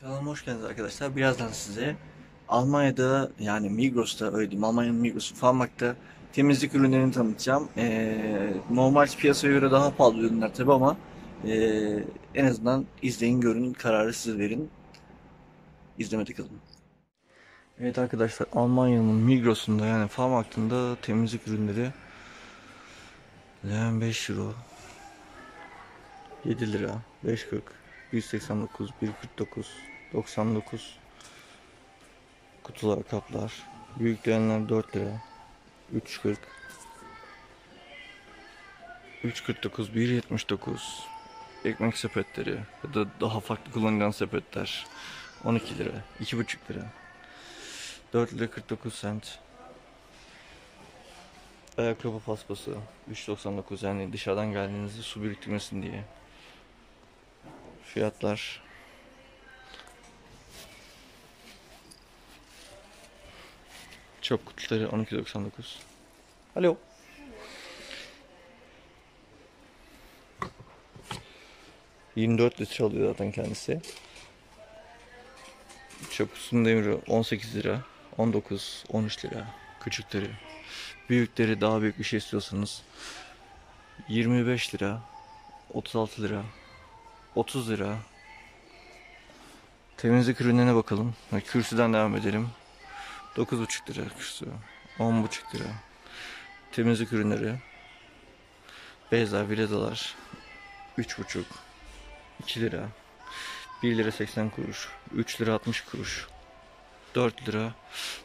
Kanalıma hoş geldiniz arkadaşlar. Birazdan size Almanya'da yani Migros'ta öyle diyeyim Almanya'nın Migros'u Farmak'ta temizlik ürünlerini tanıtacağım. Ee, normal piyasaya göre daha pahalı ürünler tabi ama ee, en azından izleyin görün kararı siz verin. İzlemede kalın. Evet arkadaşlar Almanya'nın Migros'unda yani Farmak'ta temizlik ürünleri Leğen 5 euro 7 lira 5.40 189 1.49 99 kutular kaplar. Büyükleyenler 4 lira 3.40 3.49 1.79 ekmek sepetleri ya da daha farklı kullanılan sepetler 12 lira 2.5 lira. 4 lira 49 cent ayakkabı paspası 3.99 yani dışarıdan geldiğinizde su biriktirmesin diye fiyatlar çöp kutuları 12.99 Alo ...24 litre alıyor zaten kendisi. Çöp kutusunun demiri 18 lira, 19, 13 lira. Küçükleri. Büyükleri daha büyük bir şey istiyorsanız 25 lira, 36 lira, 30 lira. Temizlik ürünlerine bakalım. Kürsüden devam edelim. 9,5 lira kürsü. 10,5 lira. Temizlik ürünleri. Beyza, Viledalar. 3,5. 2 lira. 1 lira 80 kuruş. 3 lira 60 kuruş. 4 lira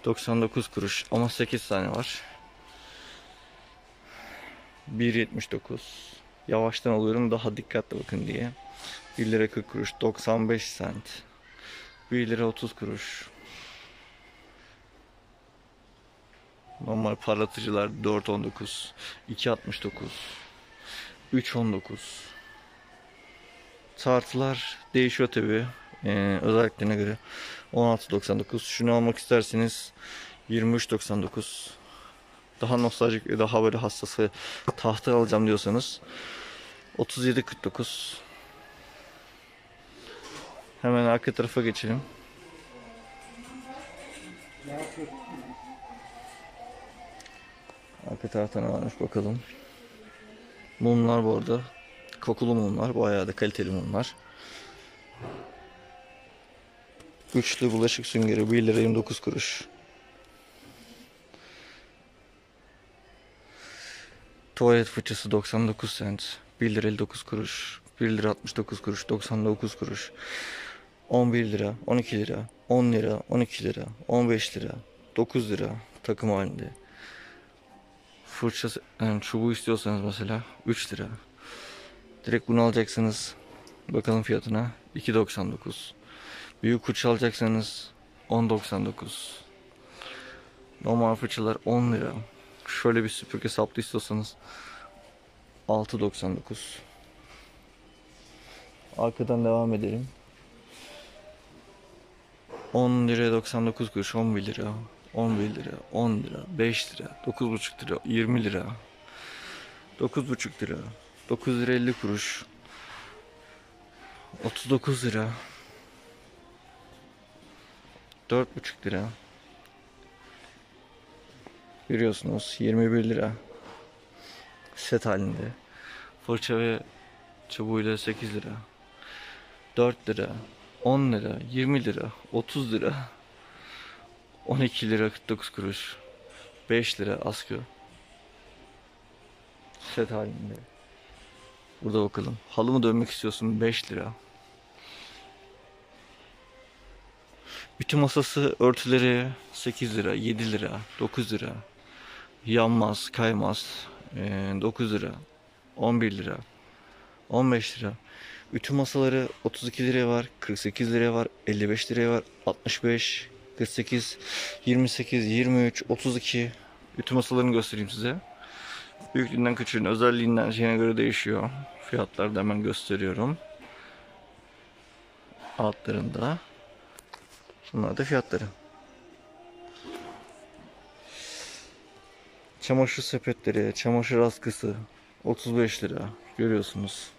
99 kuruş. Ama 8 tane var. 1.79. Yavaştan alıyorum daha dikkatli bakın diye. 1 lira 40 kuruş 95 cent 1 lira 30 kuruş. Normal parlatıcılar 4.19 2.69 3.19 Tartılar değişiyor tabi ee, özelliklerine göre 16.99 şunu almak isterseniz 23.99 daha nostaljik daha böyle hassası tahta alacağım diyorsanız 37.49 Hemen arka tarafa geçelim. Arka tarafta ne varmış bakalım. Mumlar bu arada. Kokulu mumlar. Bayağı da kaliteli mumlar. Üçlü bulaşık süngeri 1 lira 29 kuruş. Tuvalet fırçası 99 cent. 1 lira 59 kuruş. 1 lira 69 kuruş. 99 kuruş. 11 lira, 12 lira, 10 lira, 12 lira, 15 lira, 9 lira takım halinde. Fırça yani çubuğu istiyorsanız mesela 3 lira. Direkt bunu alacaksınız. Bakalım fiyatına 2.99. Büyük fırça alacaksanız 10.99. Normal fırçalar 10 lira. Şöyle bir süpürge saplı istiyorsanız 6.99. Arkadan devam edelim. 10 lira 99 kuruş 11 lira 11 lira 10 lira 5 lira 9,5 lira 20 lira 9,5 lira 9 lira 50 kuruş 39 lira 4,5 lira. Görüyorsunuz 21 lira set halinde. Fırça ve çubuğuyla 8 lira 4 lira 10 lira, 20 lira, 30 lira, 12 lira 49 kuruş, 5 lira askı. Set halinde. Burada bakalım. Halı mı dönmek istiyorsun? 5 lira. Bütün masası örtüleri 8 lira, 7 lira, 9 lira. Yanmaz, kaymaz. 9 lira, 11 lira, 15 lira. Ütü masaları 32 liraya var, 48 liraya var, 55 liraya var, 65, 48, 28, 23, 32. Ütü masalarını göstereyim size. Büyüklüğünden küçüğüne, özelliğinden şeyine göre değişiyor. Fiyatları da hemen gösteriyorum. Altlarında. Bunlar da fiyatları. Çamaşır sepetleri, çamaşır askısı 35 lira görüyorsunuz.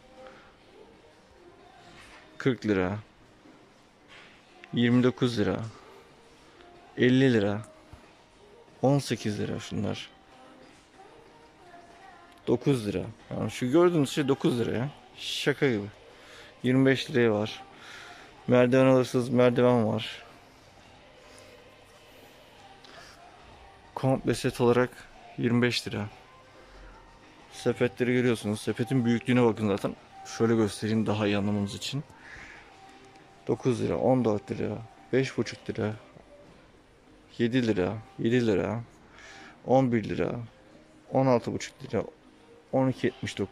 40 lira. 29 lira. 50 lira. 18 lira şunlar. 9 lira. Yani şu gördüğünüz şey 9 lira ya. Şaka gibi. 25 liraya var. Merdiven alırsınız merdiven var. Komple set olarak 25 lira. Sepetleri görüyorsunuz. Sepetin büyüklüğüne bakın zaten. Şöyle göstereyim daha iyi anlamanız için. 9 lira, 14 lira, 5,5 lira, 7 lira, 7 lira, 11 lira, 16,5 lira, 12.79,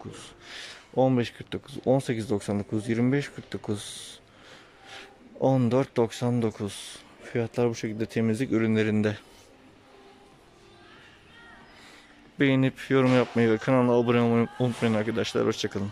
15.49, 18.99, 25.49, 14.99. Fiyatlar bu şekilde temizlik ürünlerinde. Beğenip yorum yapmayı ve kanala abone olmayı unutmayın arkadaşlar. Hoşçakalın.